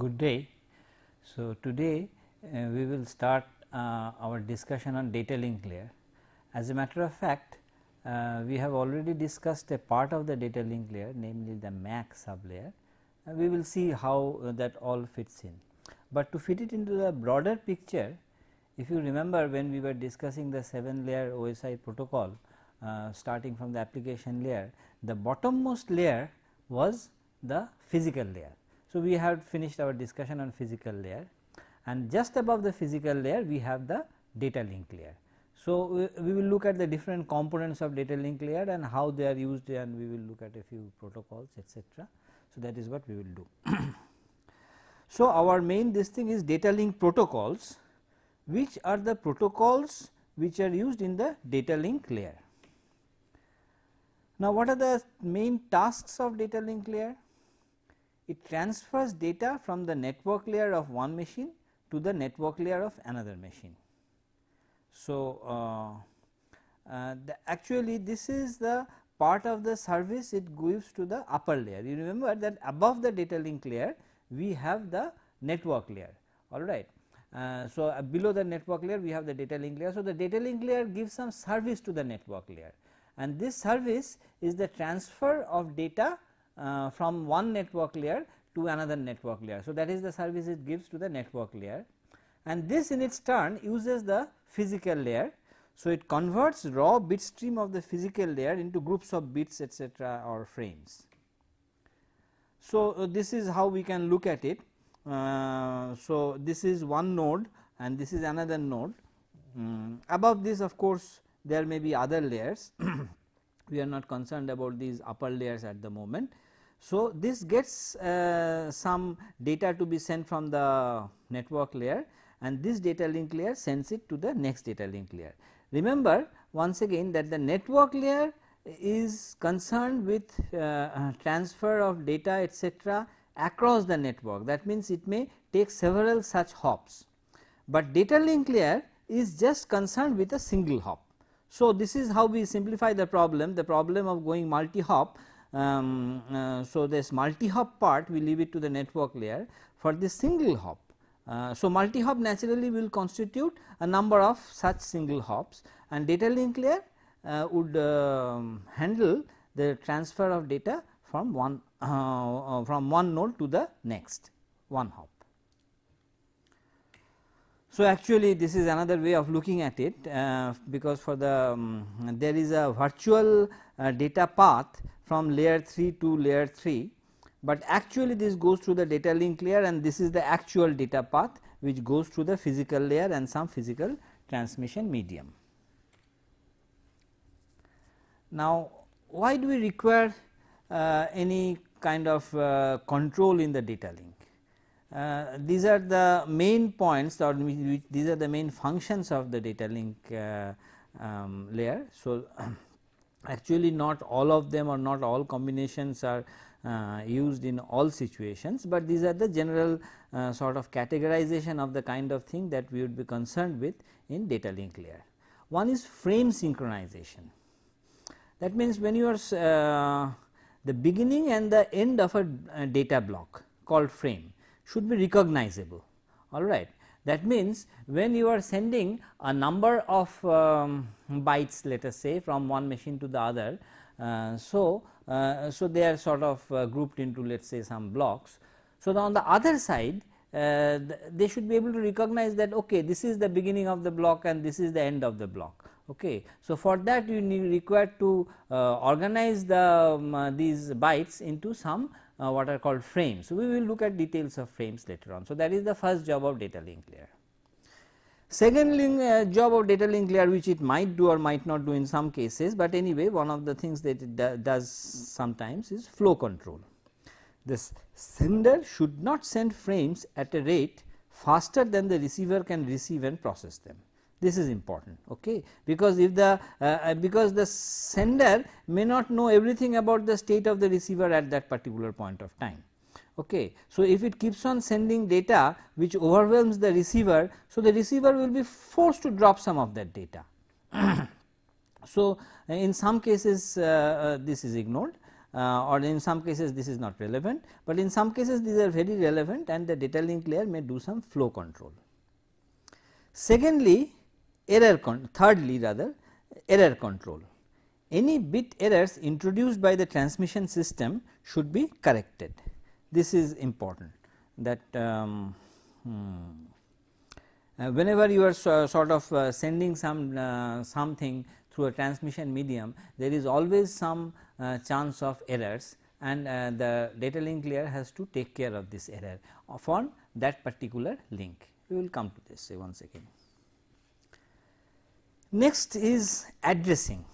Good day. So, today uh, we will start uh, our discussion on data link layer. As a matter of fact, uh, we have already discussed a part of the data link layer namely the MAC sublayer and we will see how uh, that all fits in. But to fit it into the broader picture if you remember when we were discussing the 7 layer OSI protocol uh, starting from the application layer the bottommost layer was the physical layer. So, we have finished our discussion on physical layer and just above the physical layer we have the data link layer. So, we, will look at the different components of data link layer and how they are used and we will look at a few protocols etc. So, that is what we will do. so, our main this thing is data link protocols which are the protocols which are used in the data link layer. Now, what are the main tasks of data link layer? It transfers data from the network layer of one machine to the network layer of another machine. So, uh, uh, actually this is the part of the service it gives to the upper layer. You remember that above the data link layer we have the network layer alright. Uh, so, uh, below the network layer we have the data link layer. So, the data link layer gives some service to the network layer and this service is the transfer of data uh, from one network layer to another network layer. So, that is the service it gives to the network layer and this in its turn uses the physical layer. So, it converts raw bit stream of the physical layer into groups of bits etc., or frames. So, uh, this is how we can look at it. Uh, so, this is one node and this is another node. Um, above this of course, there may be other layers. we are not concerned about these upper layers at the moment. So, this gets uh, some data to be sent from the network layer and this data link layer sends it to the next data link layer. Remember once again that the network layer is concerned with uh, uh transfer of data etc., across the network that means it may take several such hops, but data link layer is just concerned with a single hop. So, this is how we simplify the problem the problem of going multi hop. Um, uh, so, this multi hop part we leave it to the network layer for this single hop uh, so, multi hop naturally will constitute a number of such single hops and data link layer uh, would uh, handle the transfer of data from one uh, uh, from one node to the next one hop. So, actually this is another way of looking at it because for the um, there is a virtual data path from layer 3 to layer 3 but actually this goes through the data link layer and this is the actual data path which goes through the physical layer and some physical transmission medium. Now, why do we require uh, any kind of uh, control in the data link? Uh, these are the main points or these are the main functions of the data link uh, um, layer. So, actually not all of them or not all combinations are uh, used in all situations, but these are the general uh, sort of categorization of the kind of thing that we would be concerned with in data link layer. One is frame synchronization that means when you are uh, the beginning and the end of a data block called frame should be recognizable all right. That means when you are sending a number of um, bytes let us say from one machine to the other. Uh, so, uh, so they are sort of uh, grouped into let us say some blocks. So, on the other side uh, they should be able to recognize that okay this is the beginning of the block and this is the end of the block. Okay. So, for that you need required to uh, organize the um, uh, these bytes into some uh, what are called frames. So, we will look at details of frames later on. So, that is the first job of data link layer. Second link, uh, job of data link layer which it might do or might not do in some cases, but anyway one of the things that it do, does sometimes is flow control. This sender should not send frames at a rate faster than the receiver can receive and process them this is important okay? Because if the uh, uh, because the sender may not know everything about the state of the receiver at that particular point of time okay? So if it keeps on sending data which overwhelms the receiver so the receiver will be forced to drop some of that data. So in some cases uh, uh, this is ignored uh, or in some cases this is not relevant, but in some cases these are very relevant and the data link layer may do some flow control. Secondly, error thirdly rather error control. Any bit errors introduced by the transmission system should be corrected. This is important that um, hmm, uh, whenever you are so, sort of uh, sending some uh, something through a transmission medium there is always some uh, chance of errors and uh, the data link layer has to take care of this error for that particular link. We will come to this say one second. Next is addressing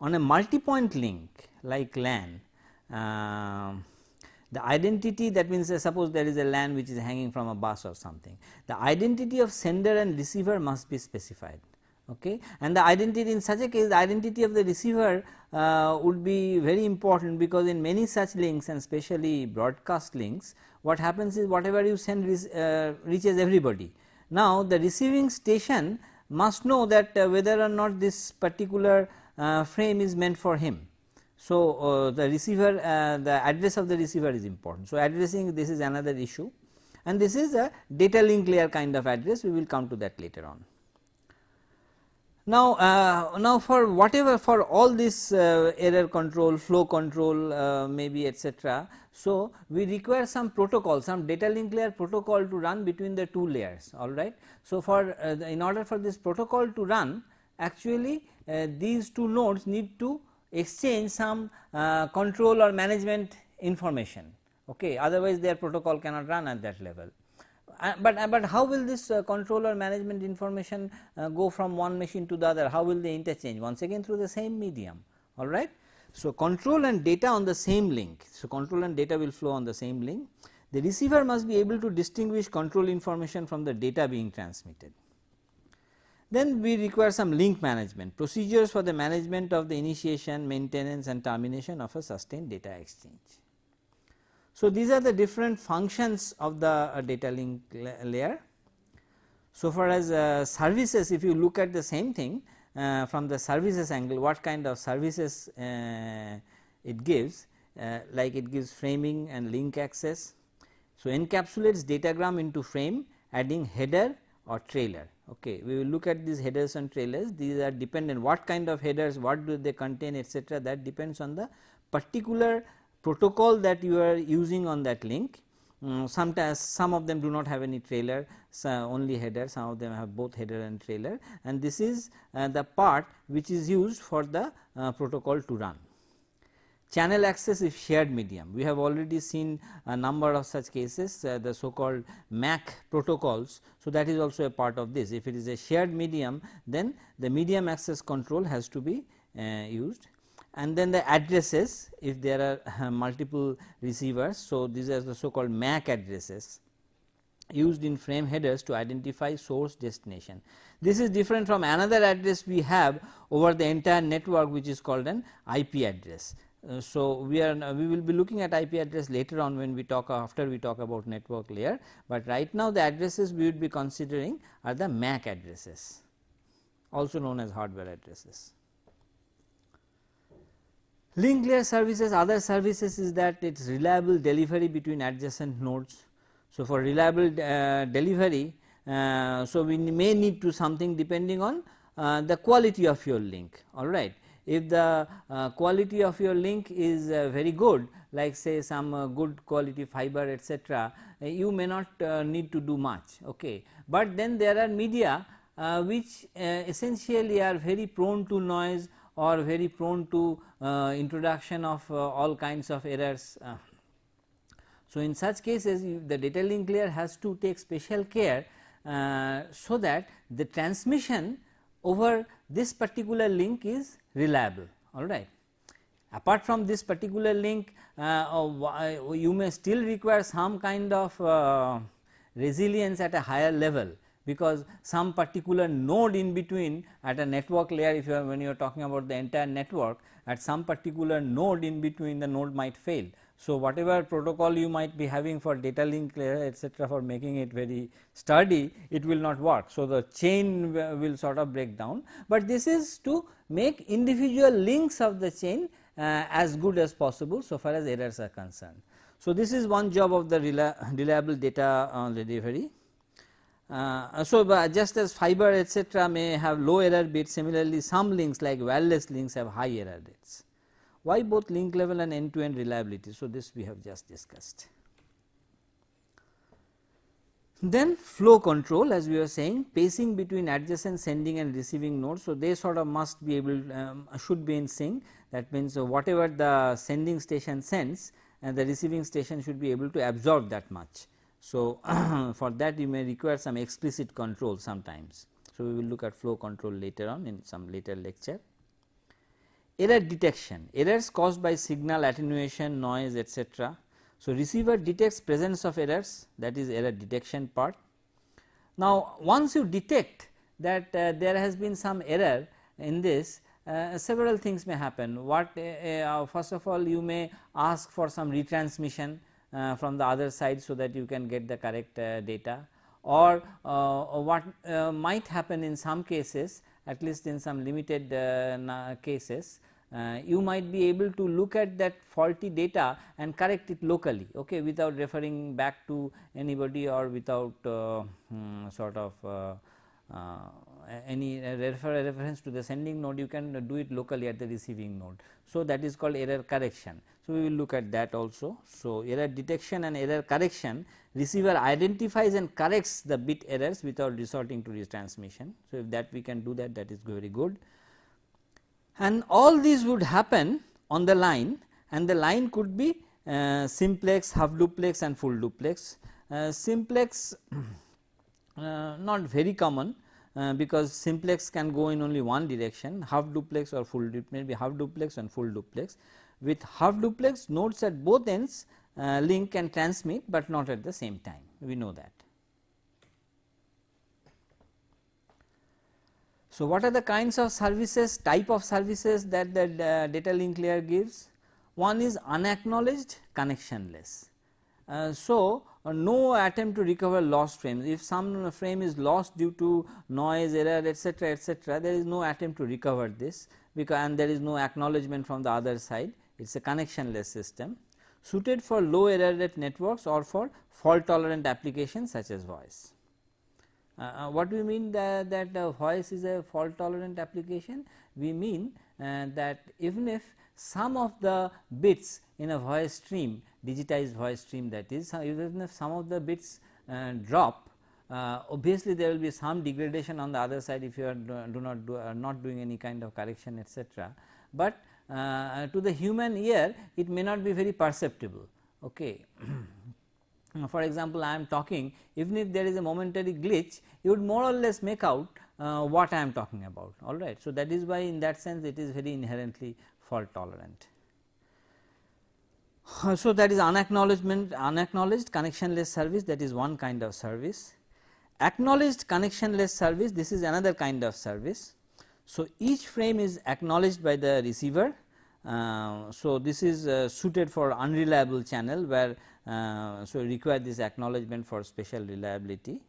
on a multi-point link like LAN. Uh, the identity that means uh, suppose there is a LAN which is hanging from a bus or something. The identity of sender and receiver must be specified okay and the identity in such a case the identity of the receiver uh, would be very important because in many such links and especially broadcast links what happens is whatever you send uh, reaches everybody. Now the receiving station must know that uh, whether or not this particular uh, frame is meant for him. So uh, the receiver the address of the receiver is important. So addressing this is another issue and this is a data link layer kind of address we will come to that later on. Now, uh, now for whatever for all this uh, error control, flow control uh, maybe etc. So, we require some protocol, some data link layer protocol to run between the two layers alright. So, for uh, the, in order for this protocol to run actually uh, these two nodes need to exchange some uh, control or management information okay otherwise their protocol cannot run at that level. Uh, but, uh, but how will this uh, controller management information go from one machine to the other, how will they interchange once again through the same medium alright. So, control and data on the same link, so control and data will flow on the same link. The receiver must be able to distinguish control information from the data being transmitted. Then we require some link management, procedures for the management of the initiation, maintenance and termination of a sustained data exchange. So, these are the different functions of the uh, data link layer. So, far as uh, services if you look at the same thing uh, from the services angle what kind of services it gives like it gives framing and link access. So, encapsulates datagram into frame adding header or trailer okay we will look at these headers and trailers these are dependent what kind of headers what do they contain etc that depends on the particular protocol that you are using on that link. Um, sometimes some of them do not have any trailer only header some of them have both header and trailer and this is uh, the part which is used for the uh, protocol to run. Channel access is shared medium we have already seen a number of such cases uh, the so called MAC protocols. So, that is also a part of this if it is a shared medium then the medium access control has to be uh, used and then the addresses if there are uh, multiple receivers. So, these are the so called MAC addresses used in frame headers to identify source destination. This is different from another address we have over the entire network which is called an IP address. Uh, so, we are uh, we will be looking at IP address later on when we talk after we talk about network layer, but right now the addresses we would be considering are the MAC addresses also known as hardware addresses. Link layer services other services is that it is reliable delivery between adjacent nodes. So, for reliable uh, delivery uh, so we may need to something depending on uh, the quality of your link alright. If the uh, quality of your link is uh, very good like say some uh, good quality fiber etc., you may not need to do much okay. But then there are media which essentially are very prone to noise or very prone to uh, introduction of uh, all kinds of errors. Uh. So, in such cases the data link layer has to take special care so that the transmission over this particular link is reliable alright. Apart from this particular link you may still require some kind of resilience at a higher level because some particular node in between at a network layer if you are when you are talking about the entire network at some particular node in between the node might fail. So, whatever protocol you might be having for data link layer etc., for making it very sturdy it will not work. So, the chain will sort of break down, but this is to make individual links of the chain uh, as good as possible so far as errors are concerned. So, this is one job of the reliable data uh, delivery. Uh, so, just as fiber etc., may have low error bits similarly some links like wireless links have high error rates. Why both link level and end to end reliability? So, this we have just discussed. Then flow control as we were saying pacing between adjacent sending and receiving nodes. So, they sort of must be able um, should be in sync that means, uh, whatever the sending station sends and the receiving station should be able to absorb that much. So, for that you may require some explicit control sometimes. So, we will look at flow control later on in some later lecture. Error detection, errors caused by signal attenuation, noise etc. So, receiver detects presence of errors that is error detection part. Now, once you detect that uh, there has been some error in this uh, several things may happen. What uh, uh, first of all you may ask for some retransmission uh, from the other side so that you can get the correct uh, data or uh, what might happen in some cases at least in some limited cases you might be able to look at that faulty data and correct it locally okay without referring back to anybody or without hmm, sort of any refer reference to the sending node you can do it locally at the receiving node. So, that is called error correction. So, we will look at that also. So, error detection and error correction receiver identifies and corrects the bit errors without resorting to retransmission. So, if that we can do that that is very good and all these would happen on the line and the line could be uh, simplex, half duplex and full duplex. Uh, simplex uh, not very common uh, because simplex can go in only one direction half duplex or full duplex maybe half duplex and full duplex. With half duplex nodes at both ends uh, link and transmit, but not at the same time we know that. So, what are the kinds of services type of services that the uh, data link layer gives? One is unacknowledged connectionless. Uh, so, uh, no attempt to recover lost frames. If some frame is lost due to noise, error, etc., etc., there is no attempt to recover this because and there is no acknowledgement from the other side. It is a connectionless system suited for low error rate networks or for fault tolerant applications such as voice. Uh, uh, what we mean that, that uh, voice is a fault tolerant application? We mean uh, that even if some of the bits in a voice stream digitized voice stream that is even if some of the bits uh, drop uh, obviously there will be some degradation on the other side if you are do, do not do are not doing any kind of correction etc. But uh, to the human ear it may not be very perceptible okay. For example, I am talking even if there is a momentary glitch you would more or less make out uh, what I am talking about alright. So, that is why in that sense it is very inherently fault tolerant. So, that is unacknowledgement unacknowledged connectionless service that is one kind of service. Acknowledged connectionless service this is another kind of service. So, each frame is acknowledged by the receiver. Uh, so, this is uh, suited for unreliable channel where uh, so require this acknowledgement for special reliability.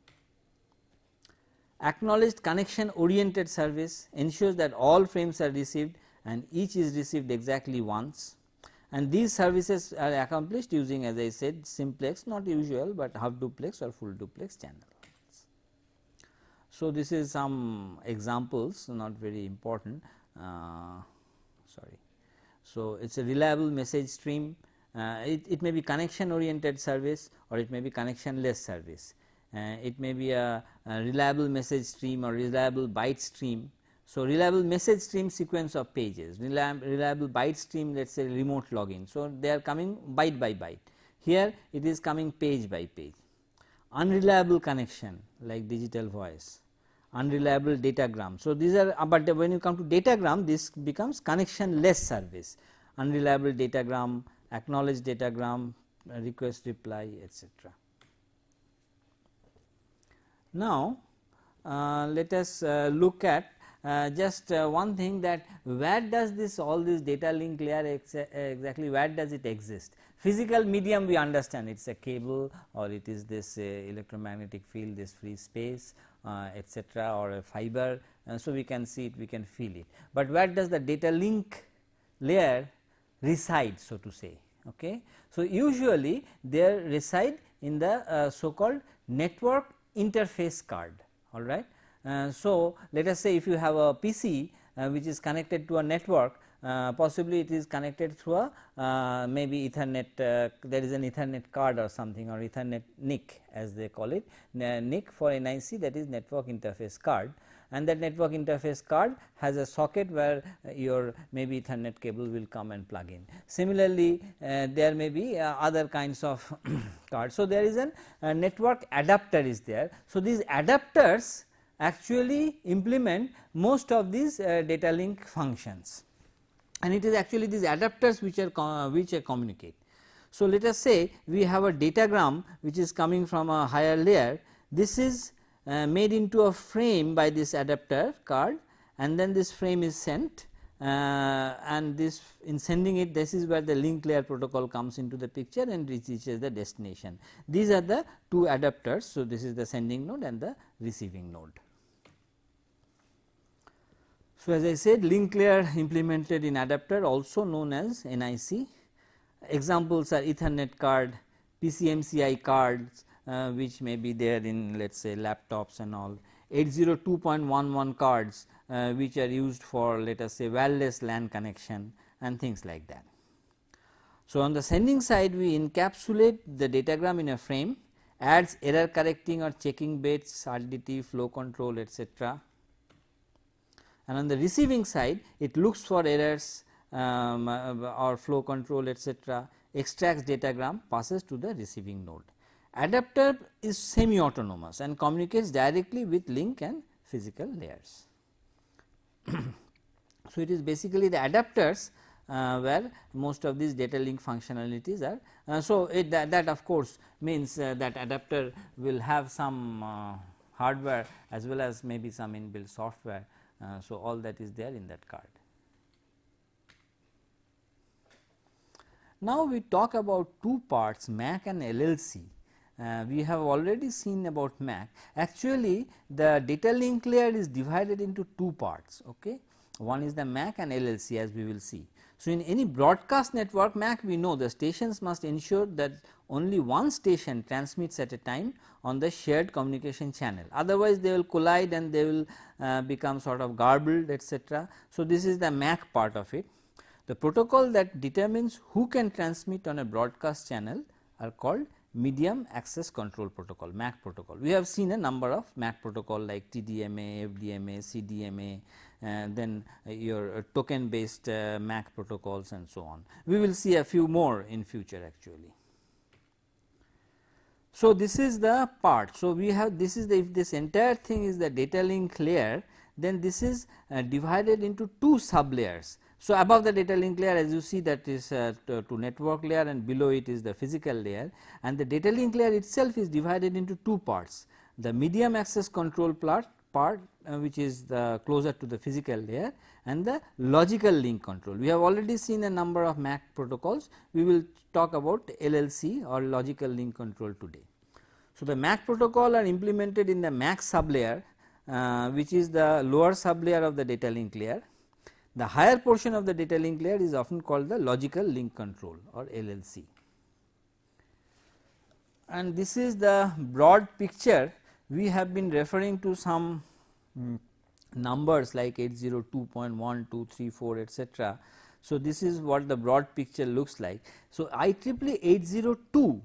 Acknowledged connection oriented service ensures that all frames are received and each is received exactly once and these services are accomplished using as I said simplex not usual, but half duplex or full duplex channels. So, this is some examples not very important uh, sorry. So, it is a reliable message stream uh, it, it may be connection oriented service or it may be connectionless service. Uh, it may be a, a reliable message stream or reliable byte stream so, reliable message stream sequence of pages, reliable byte stream let us say remote login. So, they are coming byte by byte, here it is coming page by page. Unreliable connection like digital voice, unreliable datagram. So, these are uh, but when you come to datagram this becomes connection less service, unreliable datagram, acknowledged datagram, request reply etc. Now, uh, let us uh, look at uh, just uh, one thing that where does this all this data link layer ex exactly where does it exist physical medium we understand it is a cable or it is this uh, electromagnetic field this free space uh, etc or a fiber uh, so we can see it we can feel it but where does the data link layer reside so to say. Okay. So, usually they reside in the uh, so called network interface card all right. Uh, so, let us say if you have a PC uh, which is connected to a network uh, possibly it is connected through a uh, maybe ethernet uh, there is an ethernet card or something or ethernet NIC as they call it NIC for NIC that is network interface card and that network interface card has a socket where uh, your maybe ethernet cable will come and plug in. Similarly, uh, there may be other kinds of cards. So, there is a network adapter is there. So, these adapters actually implement most of these data link functions and it is actually these adapters which are which are communicate. So, let us say we have a datagram which is coming from a higher layer this is uh, made into a frame by this adapter card and then this frame is sent uh, and this in sending it this is where the link layer protocol comes into the picture and reaches the destination. These are the two adapters. So, this is the sending node and the receiving node. So, as I said link layer implemented in adapter also known as NIC. Examples are Ethernet card, PCMCI cards uh, which may be there in let us say laptops and all, 802.11 cards uh, which are used for let us say wireless LAN connection and things like that. So, on the sending side we encapsulate the datagram in a frame adds error correcting or checking bits, RDT, flow control etc and on the receiving side it looks for errors um, uh, or flow control etc., extracts datagram passes to the receiving node. Adapter is semi autonomous and communicates directly with link and physical layers. so, it is basically the adapters uh, where most of these data link functionalities are. Uh, so, it, that, that, of course means uh, that adapter will have some uh, hardware as well as maybe some inbuilt software uh, so, all that is there in that card. Now, we talk about two parts MAC and LLC. Uh, we have already seen about MAC. Actually, the data link layer is divided into two parts. Okay? One is the MAC and LLC as we will see. So, in any broadcast network MAC we know the stations must ensure that only one station transmits at a time on the shared communication channel otherwise they will collide and they will uh, become sort of garbled etc. So, this is the MAC part of it. The protocol that determines who can transmit on a broadcast channel are called medium access control protocol MAC protocol. We have seen a number of MAC protocol like TDMA, FDMA, CDMA, then uh, your uh, token based uh, MAC protocols and so on. We will see a few more in future actually. So, this is the part. So, we have this is the if this entire thing is the data link layer then this is divided into two sub layers. So, above the data link layer as you see that is uh, to, to, network layer and below it is the physical layer and the data link layer itself is divided into two parts the medium access control part part uh, which is the closer to the physical layer and the logical link control. We have already seen a number of MAC protocols, we will talk about LLC or logical link control today. So, the MAC protocol are implemented in the MAC sublayer uh, which is the lower sublayer of the data link layer. The higher portion of the data link layer is often called the logical link control or LLC. And this is the broad picture we have been referring to some um, numbers like 802.1, 2, 3, 4 etc. So, this is what the broad picture looks like. So, IEEE 802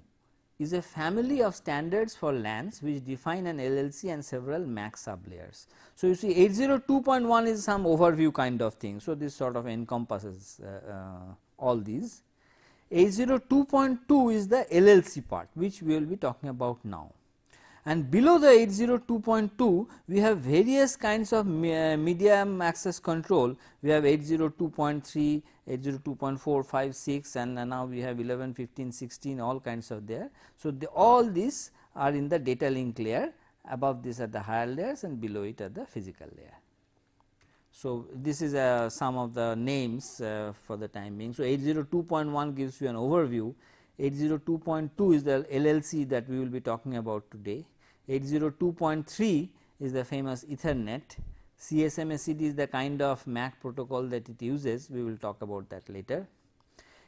is a family of standards for LANs which define an LLC and several MAC sublayers. So, you see 802.1 is some overview kind of thing. So, this sort of encompasses uh, uh, all these. 802.2 is the LLC part which we will be talking about now and below the 802.2 we have various kinds of uh, medium access control. We have 802.3 802.4 5 6 and now we have 11 15 16 all kinds of there. So the, all these are in the data link layer. Above this are the higher layers and below it are the physical layer. So this is uh, some of the names uh, for the time being. So 802.1 gives you an overview. 802.2 is the LLC that we will be talking about today 802.3 is the famous ethernet. CSMACD is the kind of MAC protocol that it uses. We will talk about that later.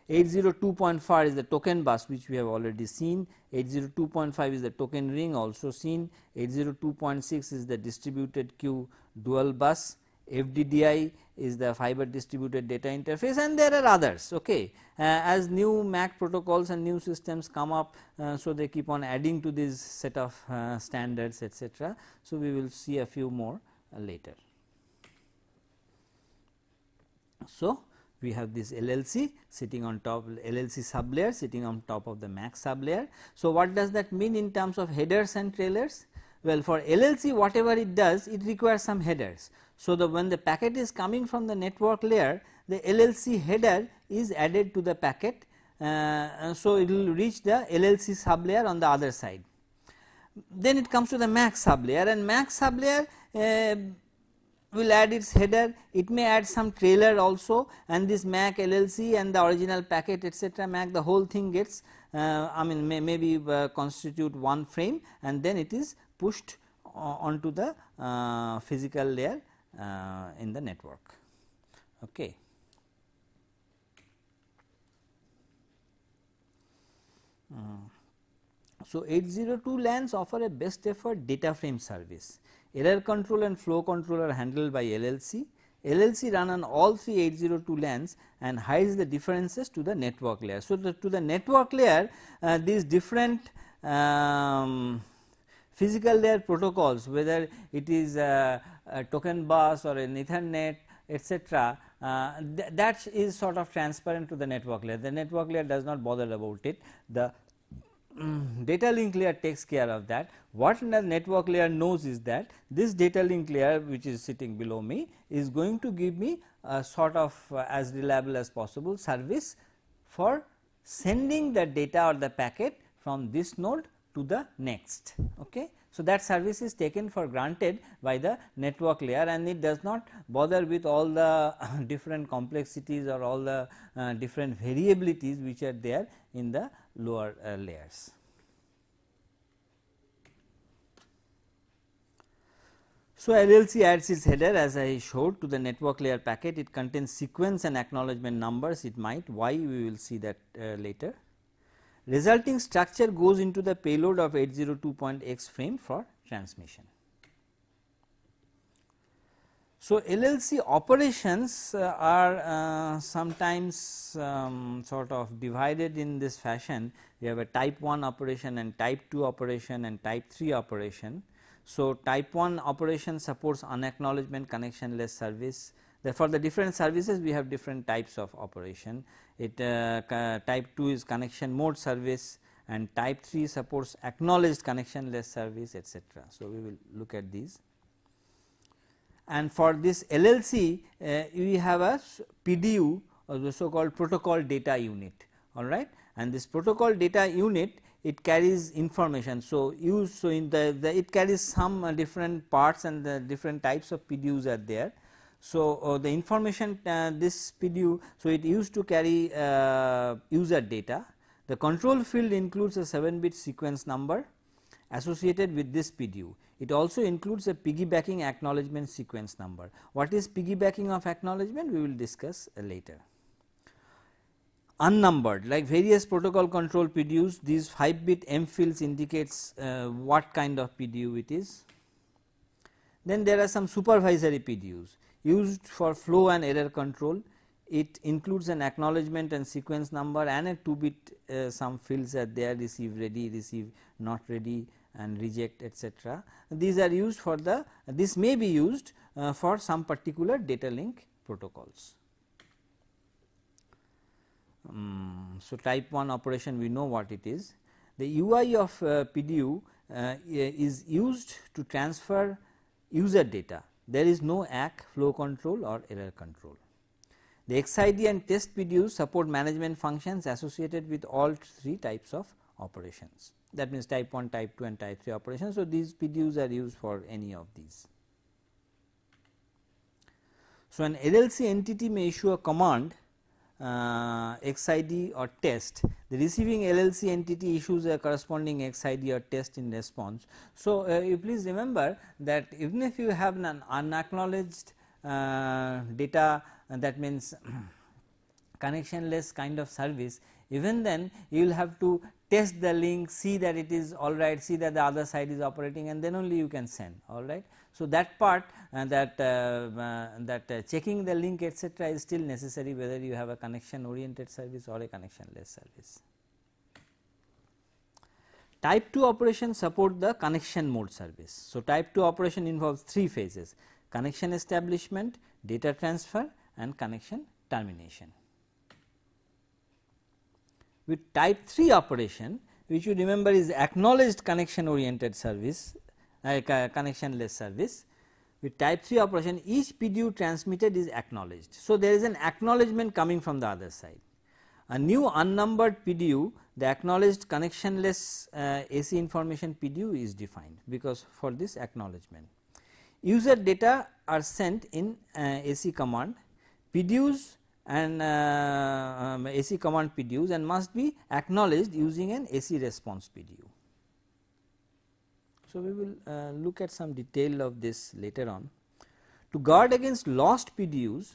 802.5 is the token bus which we have already seen, 802.5 is the token ring also seen, 802.6 is the distributed queue dual bus, FDDI is the fiber distributed data interface and there are others. Okay. Uh, as new MAC protocols and new systems come up, uh, so they keep on adding to this set of uh, standards etc. So, we will see a few more uh, later. So, we have this LLC sitting on top LLC sublayer sitting on top of the MAC sublayer. So, what does that mean in terms of headers and trailers? Well, for LLC whatever it does it requires some headers. So, the when the packet is coming from the network layer the LLC header is added to the packet. Uh, so, it will reach the LLC sublayer on the other side. Then it comes to the MAC sublayer and MAC sublayer uh, will add its header, it may add some trailer also and this MAC LLC and the original packet etc. MAC the whole thing gets uh, I mean may maybe uh, constitute one frame and then it is pushed onto the uh, physical layer uh, in the network. Okay. Uh, so, 802 LANs offer a best effort data frame service Error control and flow control are handled by LLC. LLC run on all three 802 LANs and hides the differences to the network layer. So, the, to the network layer uh, these different um, physical layer protocols whether it is a token bus or an ethernet etc. Uh, th that is sort of transparent to the network layer. The network layer does not bother about it. The um, data link layer takes care of that. What the network layer knows is that this data link layer which is sitting below me is going to give me a sort of uh, as reliable as possible service for sending the data or the packet from this node to the next. Okay. So, that service is taken for granted by the network layer and it does not bother with all the different complexities or all the uh, different variabilities which are there in the lower uh, layers. So, LLC adds its header as I showed to the network layer packet it contains sequence and acknowledgement numbers it might why we will see that uh, later. Resulting structure goes into the payload of 802.x frame for transmission. So, LLC operations uh, are uh, sometimes um, sort of divided in this fashion. We have a type 1 operation and type 2 operation and type 3 operation. So, type 1 operation supports unacknowledgement connectionless service. Therefore, the different services we have different types of operation. It uh, type 2 is connection mode service and type 3 supports acknowledged connectionless service etc. So, we will look at these and for this LLC uh, we have a PDU or the so called protocol data unit all right and this protocol data unit it carries information. So, use so in the, the it carries some different parts and the different types of PDUs are there. So, uh, the information uh, this PDU so it used to carry uh, user data the control field includes a 7 bit sequence number associated with this PDU. It also includes a piggybacking acknowledgement sequence number. What is piggybacking of acknowledgement we will discuss uh, later. Unnumbered like various protocol control PDUs these 5 bit M fields indicates uh, what kind of PDU it is. Then there are some supervisory PDUs used for flow and error control it includes an acknowledgement and sequence number and a 2 bit uh, some fields are there receive ready receive not ready and reject etc. These are used for the this may be used uh, for some particular data link protocols. Um, so, type 1 operation we know what it is. The UI of uh, PDU uh, is used to transfer user data. There is no ACK flow control or error control. The XID and test PDUs support management functions associated with all three types of operations that means type 1, type 2 and type 3 operations. So, these PDUs are used for any of these. So, an LLC entity may issue a command uh, XID or test, the receiving LLC entity issues a corresponding XID or test in response. So, uh, you please remember that even if you have an unacknowledged uh, data that means connectionless kind of service even then you will have to test the link see that it is alright see that the other side is operating and then only you can send alright. So, that part uh, that uh, uh, that uh, checking the link etc., is still necessary whether you have a connection oriented service or a connectionless service. Type 2 operation support the connection mode service. So, type 2 operation involves 3 phases connection establishment, data transfer and connection termination. With type 3 operation which you remember is acknowledged connection oriented service uh, connectionless service with type 3 operation each PDU transmitted is acknowledged. So, there is an acknowledgement coming from the other side. A new unnumbered PDU the acknowledged connectionless uh, AC information PDU is defined because for this acknowledgement. User data are sent in uh, AC command PDUs and uh, um, AC command PDUs and must be acknowledged using an AC response PDU. So, we will uh, look at some detail of this later on. To guard against lost PDUs,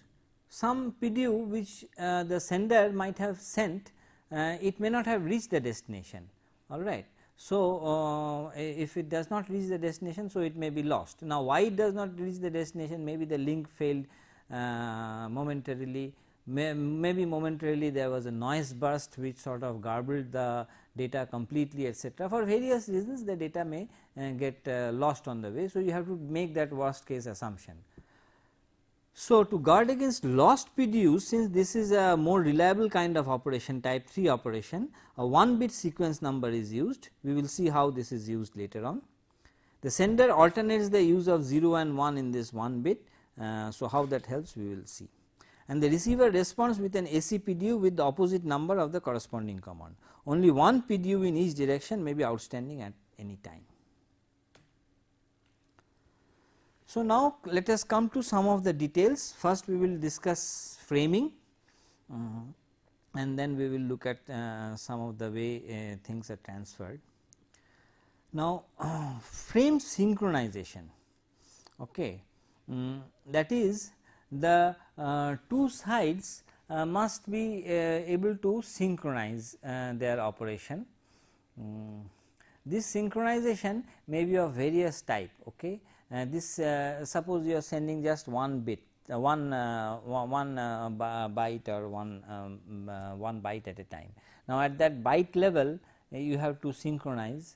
some PDU which uh, the sender might have sent, uh, it may not have reached the destination, alright. So, uh, if it does not reach the destination, so it may be lost. Now, why it does not reach the destination? Maybe the link failed uh, momentarily, may, maybe momentarily there was a noise burst which sort of garbled the data completely etc. For various reasons the data may uh, get uh, lost on the way. So, you have to make that worst case assumption. So, to guard against lost PDUs since this is a more reliable kind of operation type 3 operation a 1 bit sequence number is used we will see how this is used later on. The sender alternates the use of 0 and 1 in this 1 bit. Uh, so, how that helps we will see and the receiver responds with an AC PDU with the opposite number of the corresponding command. Only one PDU in each direction may be outstanding at any time. So, now let us come to some of the details first we will discuss framing uh, and then we will look at uh, some of the way uh, things are transferred. Now, frame synchronization okay, um, that is the uh, two sides uh, must be uh, able to synchronize their operation. Um, this synchronization may be of various type. Okay. this suppose you are sending just one bit uh, one uh, one uh, byte or one um, one byte at a time. Now, at that byte level you have to synchronize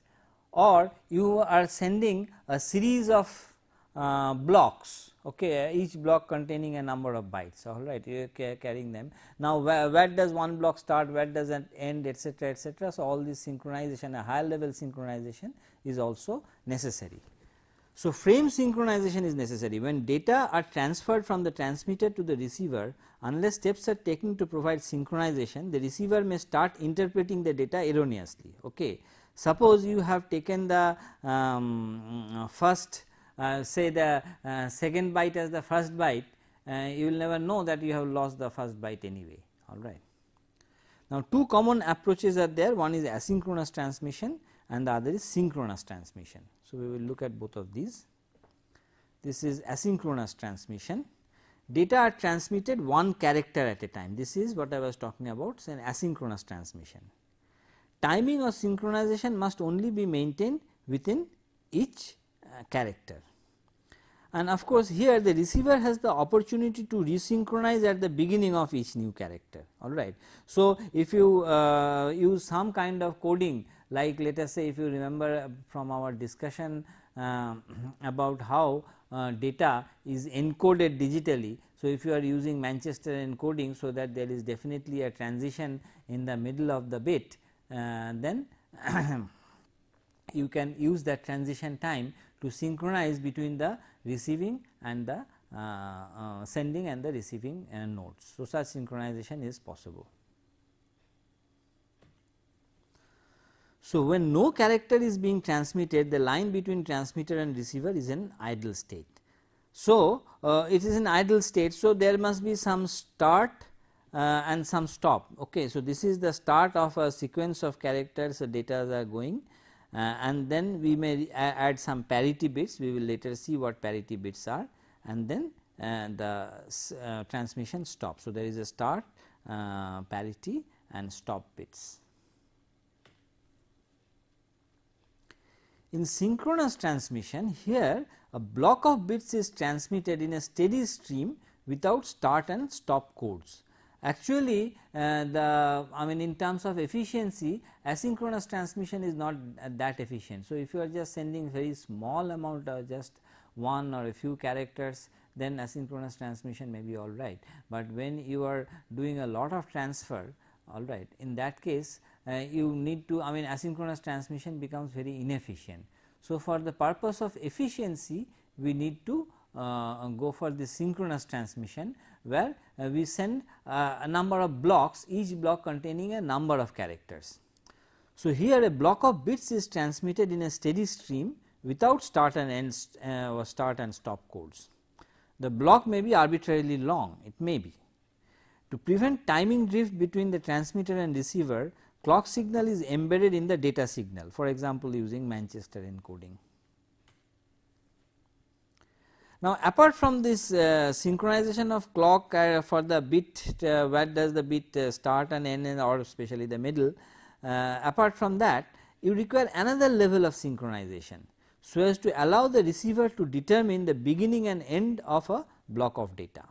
or you are sending a series of blocks okay each block containing a number of bytes all right you are carrying them. Now where, where does one block start where does it end etc etc so all this synchronization a higher level synchronization is also necessary. So frame synchronization is necessary. When data are transferred from the transmitter to the receiver unless steps are taken to provide synchronization the receiver may start interpreting the data erroneously. Okay suppose you have taken the um, first uh, say the uh, second byte as the first byte uh, you will never know that you have lost the first byte anyway alright. Now, two common approaches are there one is asynchronous transmission and the other is synchronous transmission. So, we will look at both of these. This is asynchronous transmission data are transmitted one character at a time this is what I was talking about an asynchronous transmission. Timing or synchronization must only be maintained within each uh, character. And of course, here the receiver has the opportunity to resynchronize at the beginning of each new character alright. So, if you uh, use some kind of coding like let us say if you remember from our discussion uh, about how uh, data is encoded digitally. So, if you are using Manchester encoding so that there is definitely a transition in the middle of the bit uh, then you can use that transition time to synchronize between the receiving and the uh, uh, sending and the receiving uh, nodes. So, such synchronization is possible. So, when no character is being transmitted the line between transmitter and receiver is an idle state. So, uh, it is an idle state. So, there must be some start uh, and some stop. Okay. So, this is the start of a sequence of characters so data are going and then we may add some parity bits we will later see what parity bits are and then uh, the uh, transmission stops. So, there is a start uh, parity and stop bits. In synchronous transmission here a block of bits is transmitted in a steady stream without start and stop codes. Actually, uh, the I mean in terms of efficiency asynchronous transmission is not that efficient. So, if you are just sending very small amount of just one or a few characters then asynchronous transmission may be alright, but when you are doing a lot of transfer alright in that case uh, you need to I mean asynchronous transmission becomes very inefficient. So, for the purpose of efficiency we need to uh, go for the synchronous transmission where uh, we send uh, a number of blocks each block containing a number of characters. So, here a block of bits is transmitted in a steady stream without start and end uh, or start and stop codes. The block may be arbitrarily long, it may be. To prevent timing drift between the transmitter and receiver, clock signal is embedded in the data signal for example, using Manchester encoding. Now, apart from this uh, synchronization of clock uh, for the bit uh, where does the bit uh, start and end or especially the middle, uh, apart from that you require another level of synchronization so as to allow the receiver to determine the beginning and end of a block of data.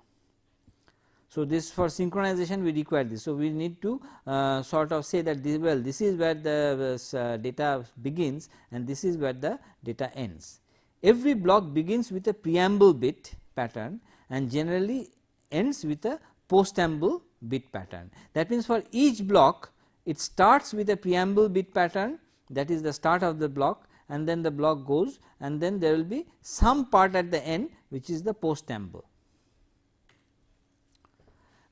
So, this for synchronization we require this. So, we need to uh, sort of say that this well this is where the data begins and this is where the data ends. Every block begins with a preamble bit pattern and generally ends with a postamble bit pattern. That means, for each block it starts with a preamble bit pattern that is the start of the block and then the block goes and then there will be some part at the end which is the postamble.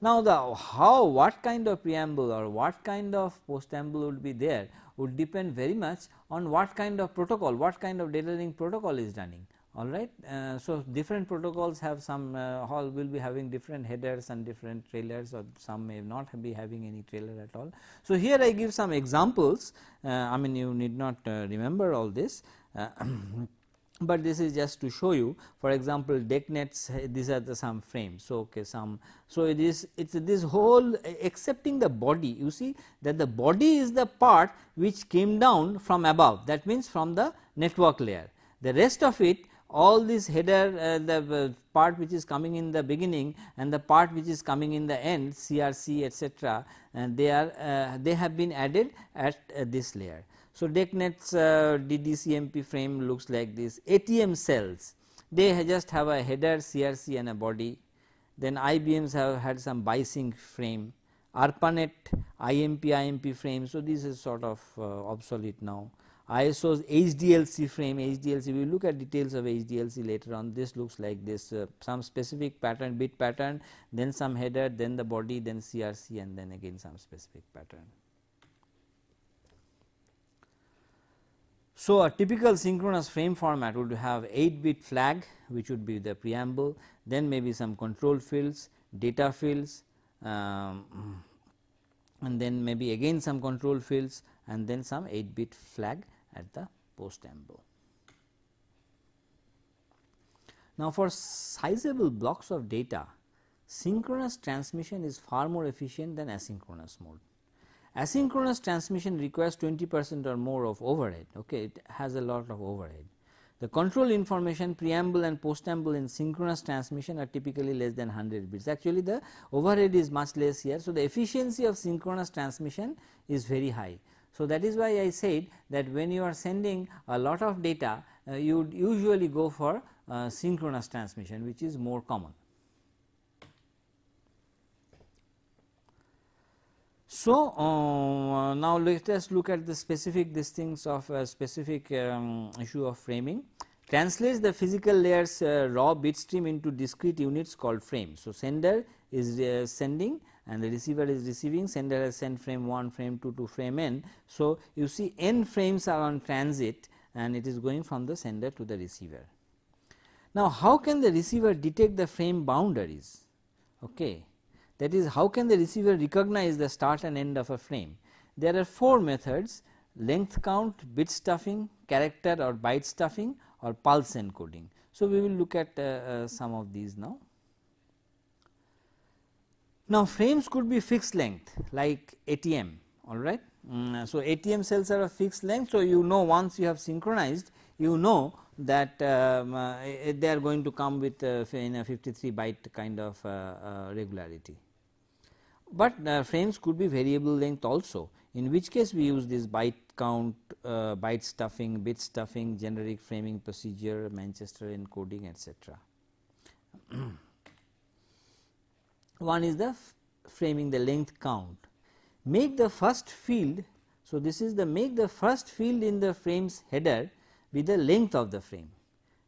Now, the how what kind of preamble or what kind of postamble would be there would depend very much on what kind of protocol, what kind of data link protocol is running all right. Uh, so, different protocols have some uh, all will be having different headers and different trailers or some may not be having any trailer at all. So, here I give some examples uh, I mean you need not uh, remember all this. But this is just to show you for example DECnets these are the some frames. So, okay some so it is it is this whole excepting the body you see that the body is the part which came down from above that means from the network layer the rest of it all this header uh, the part which is coming in the beginning and the part which is coming in the end CRC etc. and they are uh, they have been added at uh, this layer. So, DECnet's uh, DDCMP frame looks like this ATM cells they just have a header CRC and a body then IBMs have had some bisync frame ARPANET IMP IMP frame. So, this is sort of uh, obsolete now ISO's HDLC frame HDLC we will look at details of HDLC later on this looks like this uh, some specific pattern bit pattern then some header then the body then CRC and then again some specific pattern. So, a typical synchronous frame format would have 8 bit flag which would be the preamble then maybe some control fields data fields um, and then maybe again some control fields and then some 8 bit flag at the postamble. Now, for sizable blocks of data synchronous transmission is far more efficient than asynchronous mode. Asynchronous transmission requires 20 percent or more of overhead okay it has a lot of overhead. The control information preamble and postamble in synchronous transmission are typically less than 100 bits actually the overhead is much less here. So, the efficiency of synchronous transmission is very high so, that is why I said that when you are sending a lot of data uh, you would usually go for uh, synchronous transmission which is more common. So, uh, now let us look at the specific things of a specific um, issue of framing translates the physical layers uh, raw bit stream into discrete units called frames. So, sender is uh, sending and the receiver is receiving sender has sent frame 1 frame 2 to frame n. So, you see n frames are on transit and it is going from the sender to the receiver. Now, how can the receiver detect the frame boundaries? Okay. That is how can the receiver recognize the start and end of a frame? There are four methods length count, bit stuffing, character or byte stuffing or pulse encoding. So, we will look at uh, uh, some of these now. Now, frames could be fixed length like ATM all right. Mm, so, ATM cells are of fixed length. So, you know once you have synchronized you know that um, uh, they are going to come with uh, in a 53 byte kind of uh, uh regularity. But uh, frames could be variable length also in which case we use this byte count, uh, byte stuffing, bit stuffing, generic framing procedure, Manchester encoding etc. One is the framing the length count. Make the first field. So, this is the make the first field in the frame's header be the length of the frame.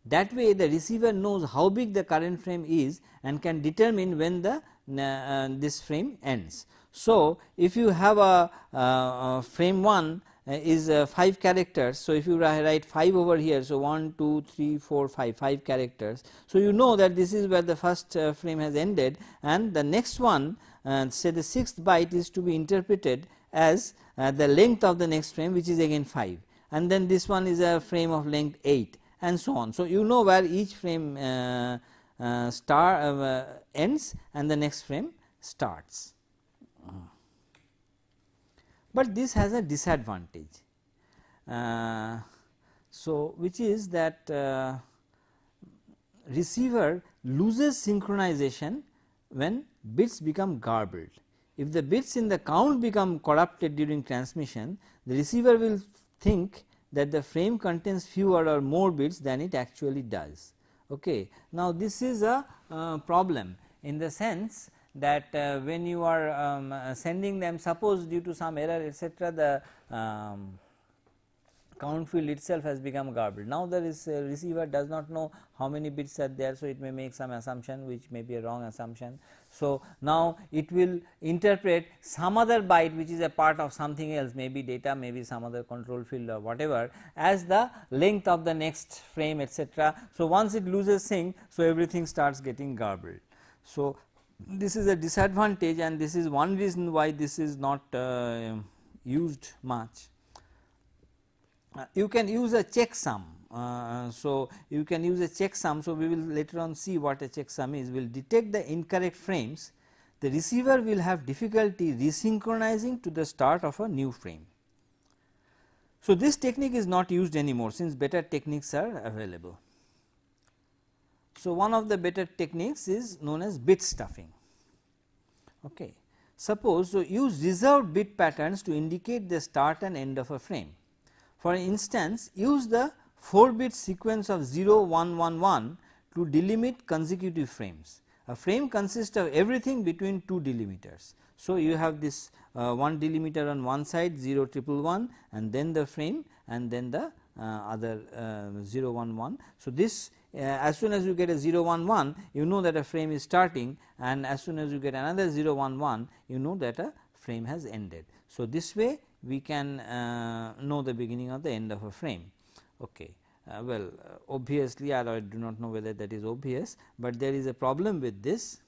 That way the receiver knows how big the current frame is and can determine when the uh, this frame ends. So, if you have a, uh, frame 1 uh, is uh, 5 characters. So, if you write 5 over here. So, 1, 2, 3, 4, 5, 5 characters. So, you know that this is where the first uh, frame has ended and the next one uh, say the sixth byte is to be interpreted as uh, the length of the next frame which is again 5 and then this one is a frame of length 8 and so on. So, you know where each frame star ends and the next frame starts but this has a disadvantage. Uh, so, which is that uh, receiver loses synchronization when bits become garbled. If the bits in the count become corrupted during transmission, the receiver will think that the frame contains fewer or more bits than it actually does. Okay. Now, this is a uh, problem in the sense that uh, when you are um, uh, sending them suppose due to some error etc., the um, count field itself has become garbled. Now, the uh, receiver does not know how many bits are there. So, it may make some assumption which may be a wrong assumption. So, now it will interpret some other byte which is a part of something else maybe data maybe some other control field or whatever as the length of the next frame etc. So, once it loses sync so everything starts getting garbled. So, this is a disadvantage and this is one reason why this is not uh, used much. Uh, you can use a checksum. Uh, so, you can use a checksum. So, we will later on see what a checksum is. We will detect the incorrect frames. The receiver will have difficulty resynchronizing to the start of a new frame. So, this technique is not used anymore since better techniques are available. So, one of the better techniques is known as bit stuffing. Okay. Suppose so use reserved bit patterns to indicate the start and end of a frame. For instance, use the 4 bit sequence of 0 1 1 1 to delimit consecutive frames. A frame consists of everything between two delimiters. So, you have this uh, one delimiter on one side 0 triple 1 and then the frame and then the uh, other uh, 0 1 1. So, this uh, as soon as you get a 0 1 1 you know that a frame is starting and as soon as you get another 0 1 1 you know that a frame has ended. So, this way we can uh, know the beginning of the end of a frame. Okay. Uh, well obviously I do not know whether that is obvious, but there is a problem with this.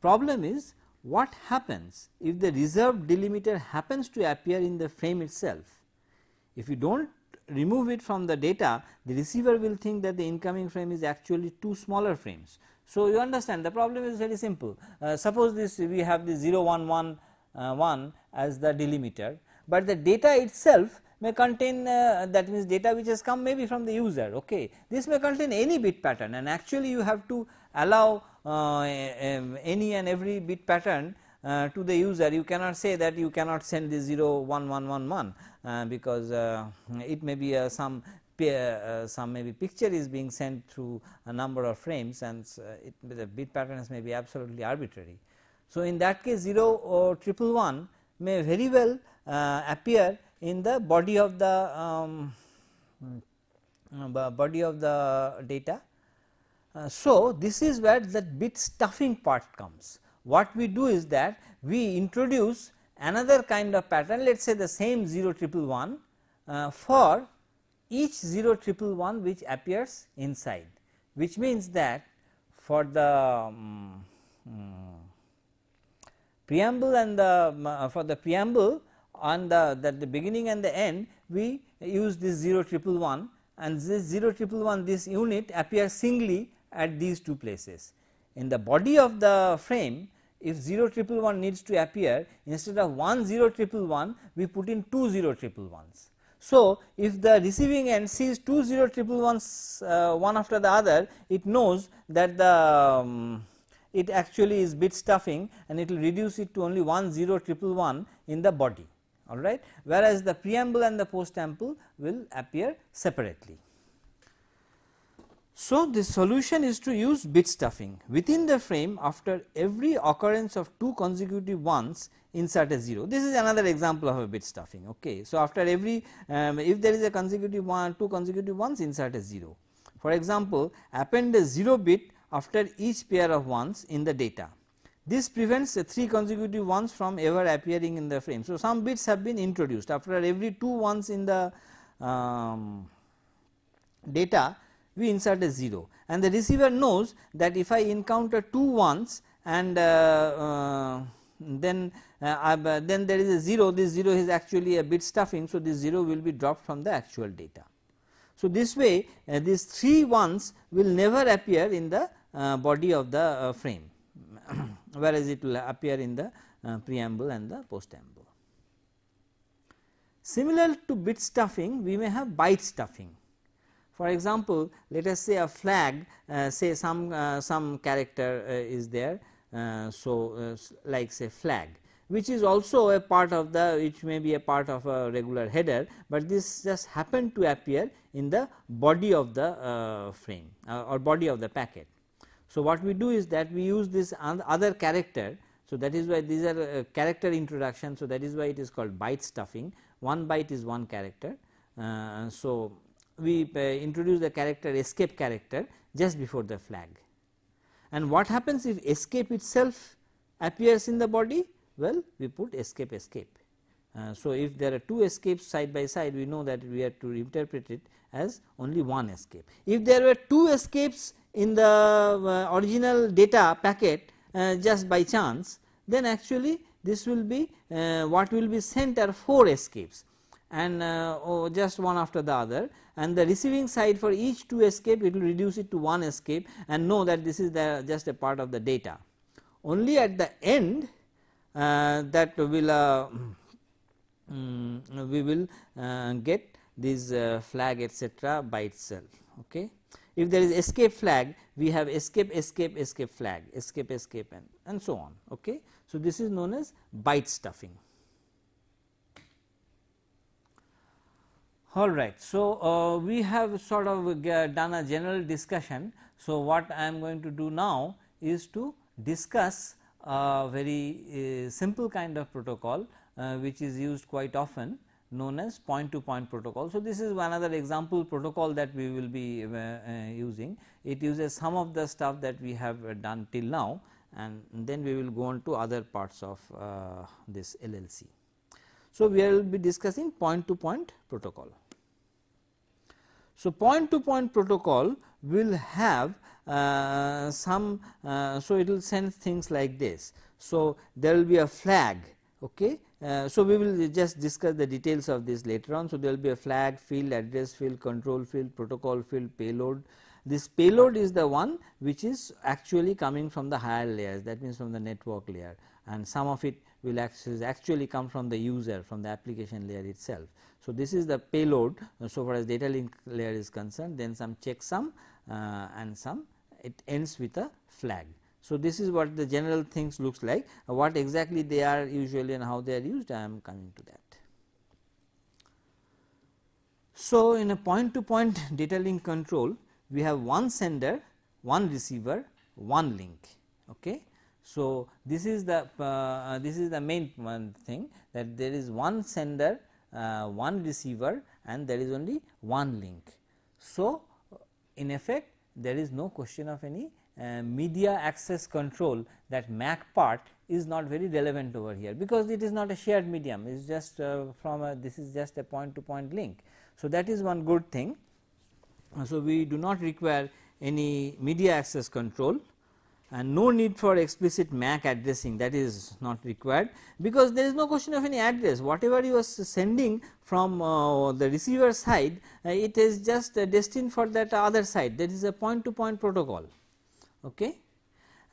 Problem is what happens if the reserved delimiter happens to appear in the frame itself. If you do not remove it from the data the receiver will think that the incoming frame is actually two smaller frames. So, you understand the problem is very simple uh, suppose this we have the 0 1 1 uh, 1 as the delimiter, but the data itself may contain uh, that means data which has come maybe from the user okay. This may contain any bit pattern and actually you have to allow uh, any and every bit pattern uh, to the user you cannot say that you cannot send the 0 1 1 1 1 uh, because uh, it may be some some maybe picture is being sent through a number of frames and it, the bit patterns may be absolutely arbitrary. So, in that case 0 or triple 1 may very well appear in the body of the um, body of the data. Uh, so, this is where that bit stuffing part comes. What we do is that we introduce another kind of pattern let us say the same 0 triple 1 uh, for each 0 triple 1 which appears inside which means that for the um, um, preamble and the for the preamble on the that the beginning and the end we use this 0 triple 1 and this 0 triple 1 this unit appears singly at these two places. In the body of the frame if 0 triple 1 needs to appear instead of 1 0 triple 1 we put in 2 0 triple 1s. So, if the receiving end sees 2 0 triple 1s uh, one after the other it knows that the um, it actually is bit stuffing and it will reduce it to only 1 0 triple 1 in the body alright whereas the preamble and the postamble will appear separately. So, the solution is to use bit stuffing within the frame after every occurrence of two consecutive ones insert a 0. This is another example of a bit stuffing. Okay. So, after every um, if there is a consecutive one two consecutive ones insert a 0. For example, append a 0 bit after each pair of ones in the data. This prevents the 3 consecutive ones from ever appearing in the frame. So, some bits have been introduced after every 2 ones in the um, data we insert a 0 and the receiver knows that if I encounter 2 ones and uh, uh, then uh, then there is a 0 this 0 is actually a bit stuffing. So, this 0 will be dropped from the actual data. So, this way uh, these 3 ones will never appear in the body of the frame whereas it will appear in the preamble and the postamble. Similar to bit stuffing we may have byte stuffing for example, let us say a flag uh, say some uh, some character uh, is there. Uh, so, uh, like say flag which is also a part of the which may be a part of a regular header, but this just happened to appear in the body of the uh, frame or body of the packet. So, what we do is that we use this other character. So, that is why these are character introduction. So, that is why it is called byte stuffing one byte is one character. so, we uh, introduce the character escape character just before the flag. And what happens if escape itself appears in the body? Well, we put escape escape. Uh, so, if there are two escapes side by side we know that we have to interpret it as only one escape. If there were two escapes in the uh, original data packet uh, just by chance then actually this will be uh, what will be sent are 4 escapes and oh, just one after the other and the receiving side for each 2 escape it will reduce it to 1 escape and know that this is the just a part of the data. Only at the end uh, that will uh, um, we will uh, get this flag etc by itself. Okay. If there is escape flag we have escape escape escape flag escape escape and, and so on. Okay. So, this is known as byte stuffing. All right. So, uh, we have sort of uh, done a general discussion. So, what I am going to do now is to discuss a very uh, simple kind of protocol uh, which is used quite often known as point to point protocol. So, this is another example protocol that we will be uh, uh, using. It uses some of the stuff that we have done till now and then we will go on to other parts of this LLC. So, we will be discussing point to point protocol. So, point to point protocol will have uh, some, uh, so it will send things like this. So, there will be a flag. Okay. Uh, so, we will just discuss the details of this later on. So, there will be a flag field, address field, control field, protocol field, payload. This payload is the one which is actually coming from the higher layers that means from the network layer and some of it will actually come from the user from the application layer itself. So, this is the payload uh, so far as data link layer is concerned then some checksum uh, and some it ends with a flag. So, this is what the general things looks like uh, what exactly they are usually and how they are used I am coming to that. So, in a point to point data link control we have one sender, one receiver, one link. Okay. So, this is the uh, this is the main one thing that there is one sender uh, one receiver and there is only one link. So, in effect there is no question of any uh, media access control that MAC part is not very relevant over here because it is not a shared medium it is just uh, from a this is just a point to point link. So, that is one good thing. So, we do not require any media access control and no need for explicit MAC addressing that is not required because there is no question of any address whatever you are sending from uh, the receiver side uh, it is just uh, destined for that other side that is a point to point protocol. Okay.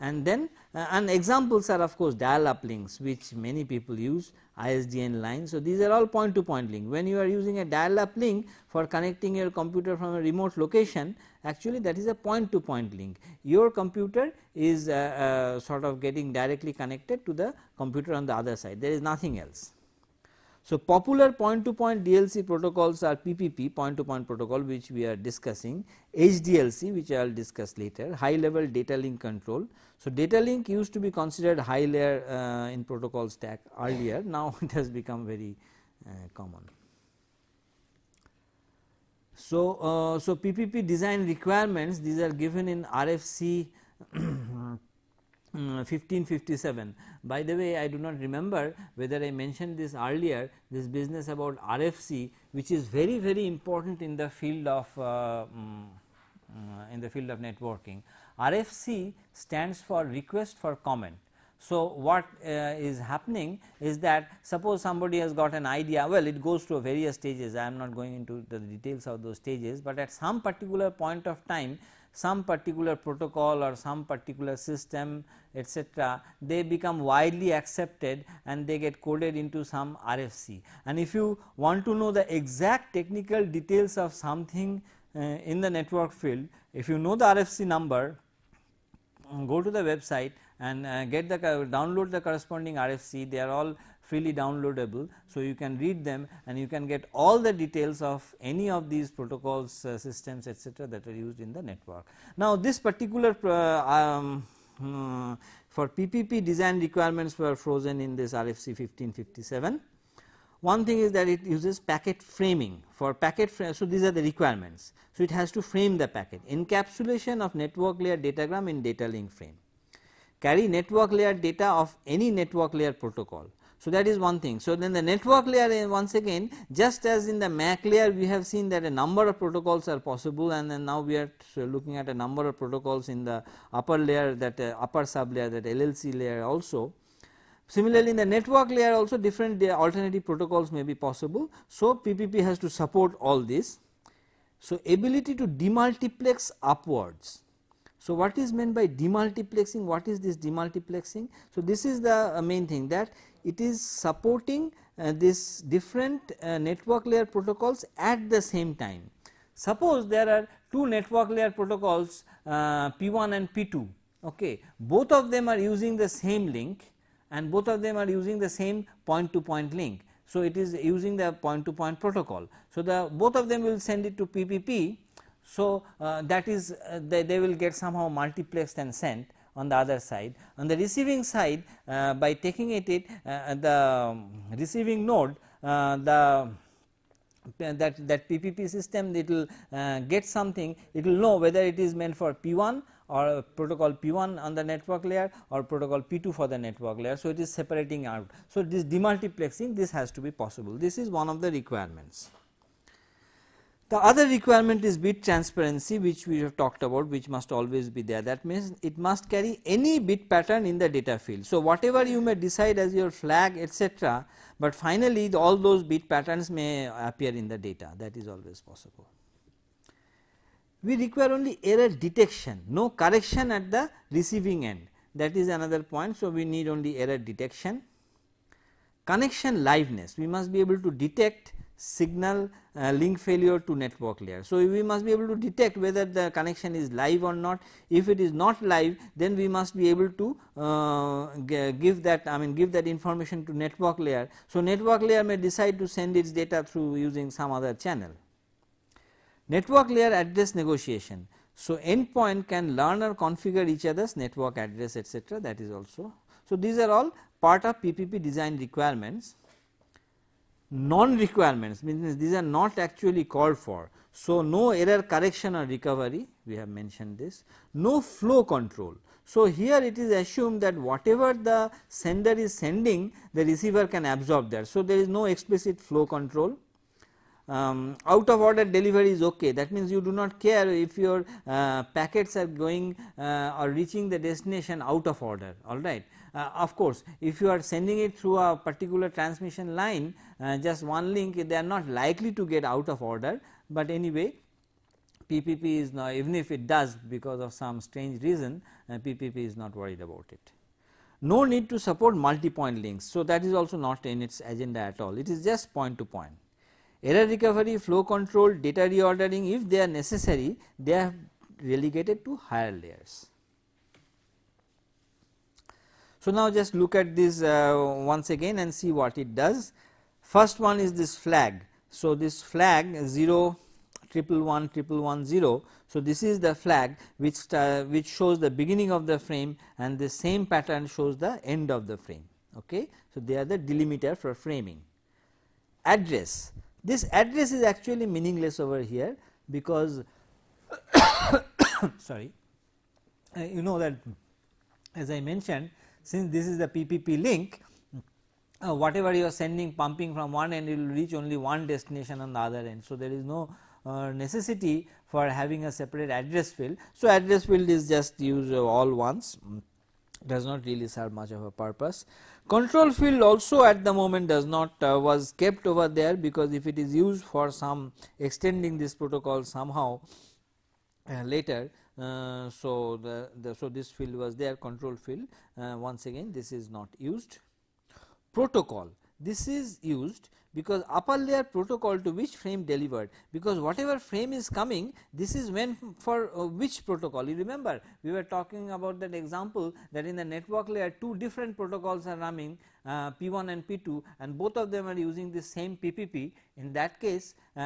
and then uh, and examples are of course dial up links which many people use ISDN lines. So, these are all point to point link when you are using a dial up link for connecting your computer from a remote location actually that is a point to point link your computer is uh, uh, sort of getting directly connected to the computer on the other side there is nothing else. So, popular point to point DLC protocols are PPP point to point protocol which we are discussing, HDLC which I will discuss later, high level data link control. So, data link used to be considered high layer uh, in protocol stack earlier, now it has become very uh, common. So, uh, so PPP design requirements these are given in RFC 1557. Mm, By the way, I do not remember whether I mentioned this earlier this business about RFC which is very very important in the field of uh, um, uh, in the field of networking. RFC stands for request for comment. So, what uh, is happening is that suppose somebody has got an idea well it goes through various stages I am not going into the details of those stages, but at some particular point of time some particular protocol or some particular system etc., they become widely accepted and they get coded into some RFC. And if you want to know the exact technical details of something uh, in the network field, if you know the RFC number, go to the website and uh, get the download the corresponding RFC, they are all freely downloadable. So, you can read them and you can get all the details of any of these protocols uh, systems etc., that are used in the network. Now, this particular uh, um, uh, for PPP design requirements were frozen in this RFC 1557. One thing is that it uses packet framing for packet frame. So, these are the requirements. So, it has to frame the packet encapsulation of network layer datagram in data link frame carry network layer data of any network layer protocol so, that is one thing. So, then the network layer once again just as in the MAC layer we have seen that a number of protocols are possible and then now we are looking at a number of protocols in the upper layer that uh, upper sub layer that LLC layer also. Similarly, in the network layer also different uh, alternative protocols may be possible. So, PPP has to support all this. So, ability to demultiplex upwards so, what is meant by demultiplexing? What is this demultiplexing? So, this is the uh, main thing that it is supporting uh, this different uh, network layer protocols at the same time. Suppose there are two network layer protocols uh, P1 and P2, okay. both of them are using the same link and both of them are using the same point to point link. So, it is using the point to point protocol. So, the both of them will send it to PPP so, uh, that is uh, they, they will get somehow multiplexed and sent on the other side. On the receiving side uh, by taking it, it uh, the receiving node uh, the that that PPP system it will uh, get something it will know whether it is meant for P1 or protocol P1 on the network layer or protocol P2 for the network layer. So, it is separating out. So, this demultiplexing this has to be possible this is one of the requirements. The other requirement is bit transparency which we have talked about which must always be there that means it must carry any bit pattern in the data field. So, whatever you may decide as your flag etc., but finally the, all those bit patterns may appear in the data that is always possible. We require only error detection no correction at the receiving end that is another point. So, we need only error detection. Connection liveness we must be able to detect signal uh, link failure to network layer. So, we must be able to detect whether the connection is live or not. If it is not live then we must be able to uh, give that I mean give that information to network layer. So, network layer may decide to send its data through using some other channel. Network layer address negotiation. So, endpoint can learn or configure each other's network address etc. that is also. So, these are all part of PPP design requirements non requirements means these are not actually called for. So, no error correction or recovery we have mentioned this, no flow control. So, here it is assumed that whatever the sender is sending the receiver can absorb that. So, there is no explicit flow control. Um, out of order delivery is okay that means you do not care if your uh, packets are going uh, or reaching the destination out of order alright. Uh, of course, if you are sending it through a particular transmission line uh, just one link they are not likely to get out of order, but anyway PPP is not even if it does because of some strange reason uh, PPP is not worried about it. No need to support multi-point links. So, that is also not in its agenda at all it is just point to point. Error recovery, flow control, data reordering if they are necessary they are relegated to higher layers. So, now just look at this uh, once again and see what it does. First one is this flag. So, this flag 0 triple one triple one zero. So, this is the flag which uh, which shows the beginning of the frame and the same pattern shows the end of the frame. Okay. So, they are the delimiter for framing. Address this address is actually meaningless over here because sorry uh, you know that as I mentioned since this is the PPP link uh, whatever you are sending pumping from one end it will reach only one destination on the other end. So, there is no uh, necessity for having a separate address field. So, address field is just used all once does not really serve much of a purpose. Control field also at the moment does not uh, was kept over there because if it is used for some extending this protocol somehow uh, later uh, so, the, the, so this field was there control field uh, once again this is not used. Protocol this is used because upper layer protocol to which frame delivered. Because whatever frame is coming this is when for uh, which protocol? You remember we were talking about that example that in the network layer two different protocols are running uh, P1 and P2 and both of them are using the same PPP in that case uh,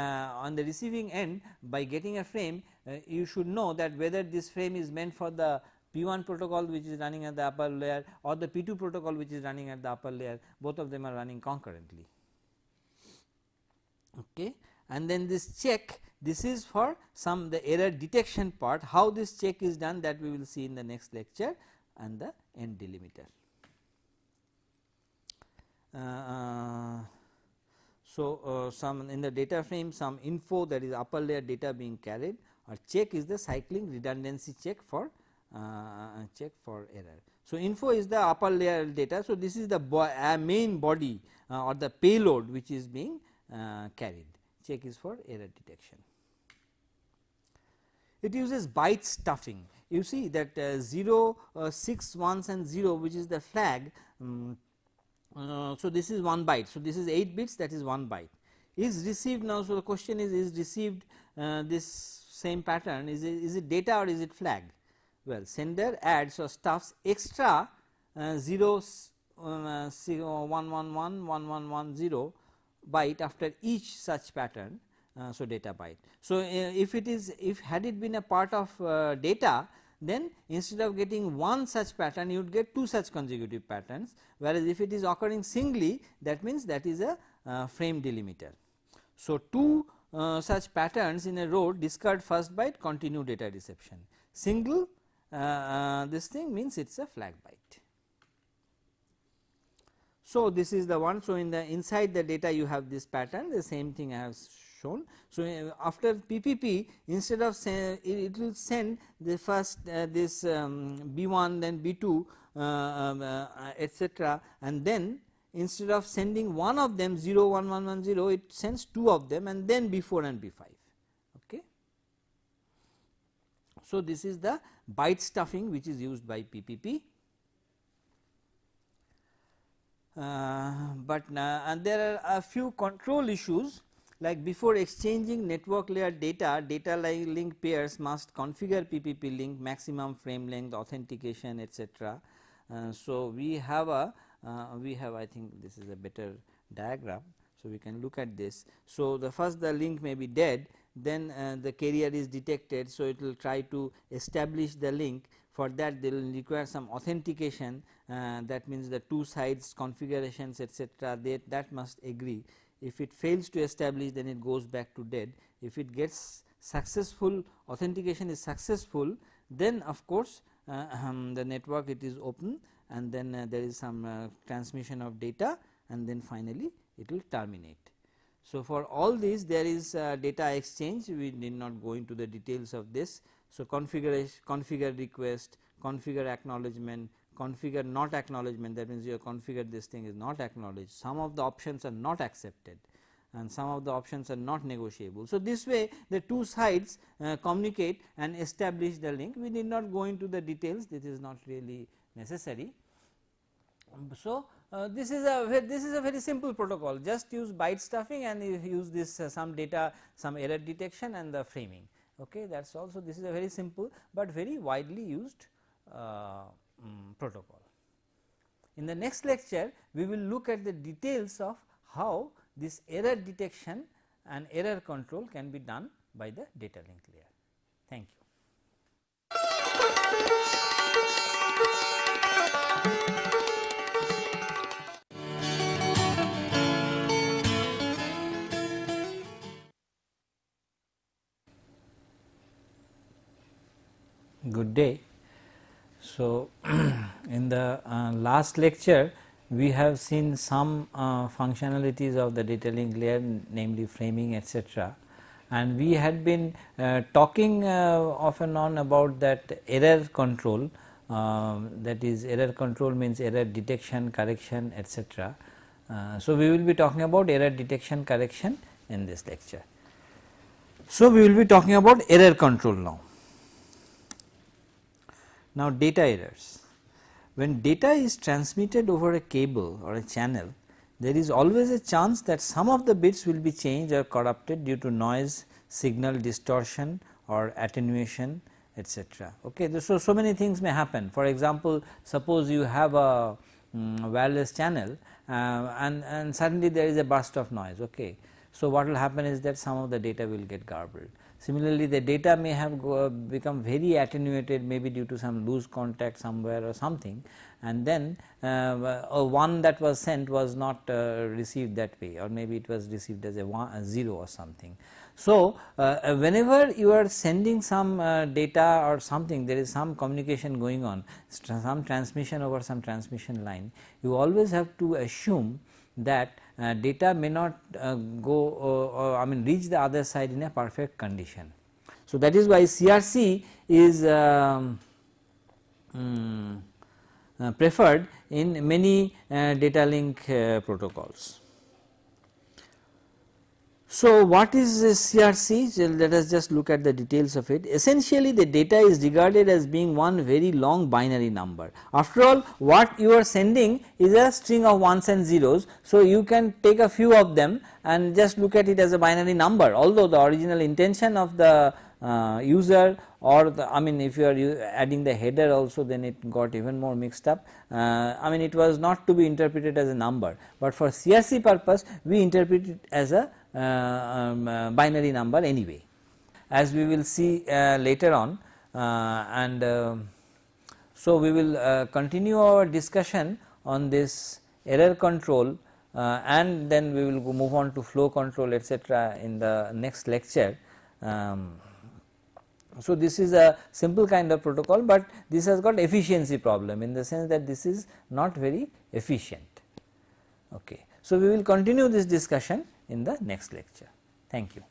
on the receiving end by getting a frame uh, you should know that whether this frame is meant for the P1 protocol which is running at the upper layer or the P2 protocol which is running at the upper layer. Both of them are running concurrently. Okay. And then this check this is for some the error detection part how this check is done that we will see in the next lecture and the end delimiter. Uh, uh, so, uh, some in the data frame some info that is upper layer data being carried or check is the cyclic redundancy check for uh, check for error. So, info is the upper layer data. So, this is the bo uh, main body uh, or the payload which is being carried. Check is for error detection. It uses byte stuffing. You see that uh, 0 uh, 6 ones and 0 which is the flag um, uh, so this is 1 byte. So this is 8 bits that is 1 byte. Is received now so the question is is received this same pattern? Is it, is it data or is it flag? Well, sender adds or stuffs extra uh, 0 uh, 111 byte after each such pattern. Uh, so, data byte. So, uh, if it is if had it been a part of uh, data then instead of getting one such pattern you would get two such consecutive patterns whereas if it is occurring singly that means that is a uh, frame delimiter. So, two uh, such patterns in a row discard first byte continue data reception single uh, uh, this thing means it is a flag byte. So, this is the one. So, in the inside the data you have this pattern the same thing I have shown. So, uh, after PPP instead of it will send the first uh, this um, B1 then B2 uh, um, uh, etc., and then instead of sending one of them 0 1 1 1 0 it sends two of them and then B4 and B5. Okay. So, this is the byte stuffing which is used by PPP. Uh, but uh, and there are a few control issues like before exchanging network layer data, data link pairs must configure PPP link maximum frame length authentication etc. Uh, so, we have a uh, we have I think this is a better diagram. So, we can look at this. So, the first the link may be dead then uh, the carrier is detected. So, it will try to establish the link for that they will require some authentication uh, that means the two sides configurations etc. that that must agree. If it fails to establish then it goes back to dead. If it gets successful authentication is successful then of course, uh, um, the network it is open and then uh, there is some uh, transmission of data and then finally it will terminate. So, for all these there is data exchange we need not go into the details of this. So, configuration configure request, configure acknowledgement, configure not acknowledgement that means you have configured this thing is not acknowledged some of the options are not accepted and some of the options are not negotiable. So, this way the two sides uh, communicate and establish the link we need not go into the details this is not really necessary. So, uh, this is a this is a very simple protocol just use byte stuffing and use this uh, some data some error detection and the framing okay that is also this is a very simple, but very widely used um, protocol. In the next lecture we will look at the details of how this error detection and error control can be done by the data link layer. Thank you. Good day. So, in the uh, last lecture we have seen some uh, functionalities of the data link layer namely framing etc. and we had been uh, talking uh, off and on about that error control um, that is error control means error detection correction etc. Uh, so, we will be talking about error detection correction in this lecture. So, we will be talking about error control now. Now, data errors. When data is transmitted over a cable or a channel, there is always a chance that some of the bits will be changed or corrupted due to noise, signal distortion or attenuation etc. Okay. So, so many things may happen for example, suppose you have a um, wireless channel uh, and, and suddenly there is a burst of noise. Okay. So, what will happen is that some of the data will get garbled Similarly, the data may have go, become very attenuated maybe due to some loose contact somewhere or something and then uh, one that was sent was not uh, received that way or maybe it was received as a, one, a 0 or something. So, uh, whenever you are sending some uh, data or something there is some communication going on some transmission over some transmission line you always have to assume that uh, data may not uh, go uh, I mean reach the other side in a perfect condition. So, that is why CRC is um, um, preferred in many data link protocols. So, what is CRC? So, let us just look at the details of it. Essentially, the data is regarded as being one very long binary number. After all, what you are sending is a string of ones and zeros. So, you can take a few of them and just look at it as a binary number, although the original intention of the uh, user or the, I mean if you are adding the header also then it got even more mixed up. Uh, I mean it was not to be interpreted as a number, but for CRC purpose we interpret it as a um, uh, binary number anyway as we will see uh, later on and um, so we will continue our discussion on this error control uh, and then we will move on to flow control etc. in the next lecture. Um, so, this is a simple kind of protocol, but this has got efficiency problem in the sense that this is not very efficient. Okay. So, we will continue this discussion in the next lecture. Thank you.